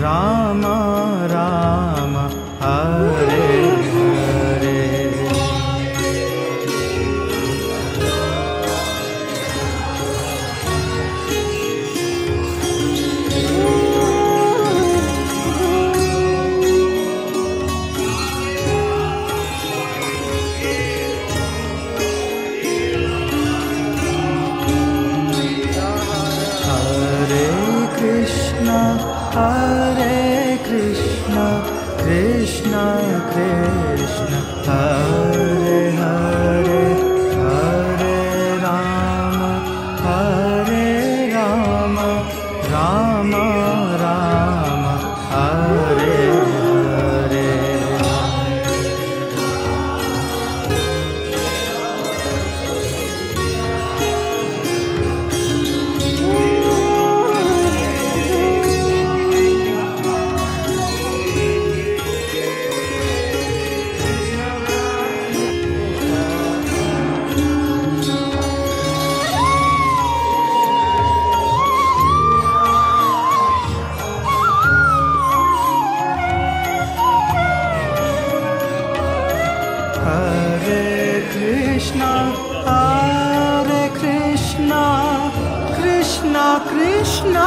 Ram Ram Hare Krishna.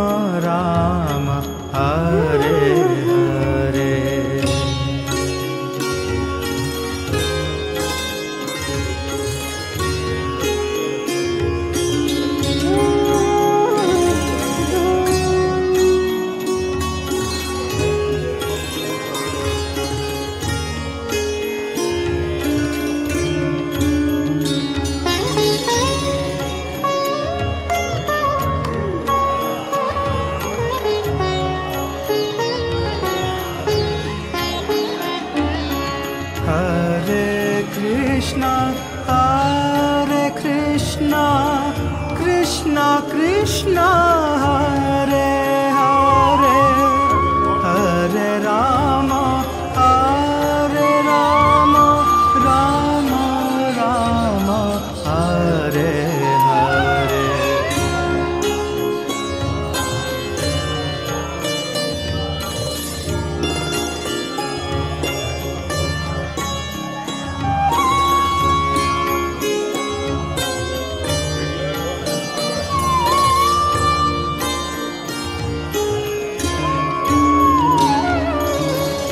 Krishna Hare Krishna Krishna Krishna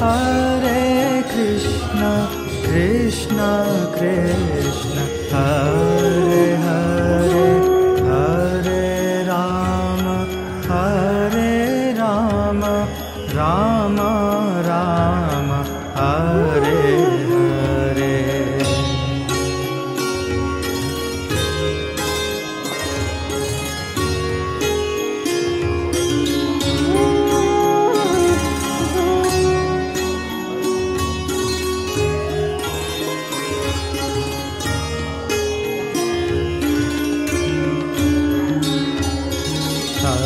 Hare Krishna, Krishna Krishna,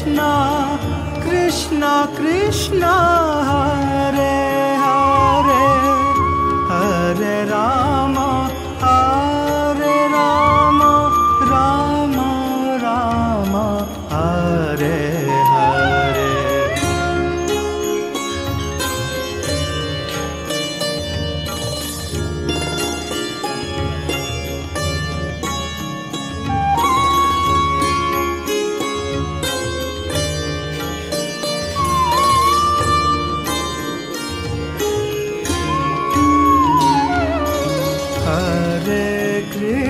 Krishna, Krishna Krishna, Hare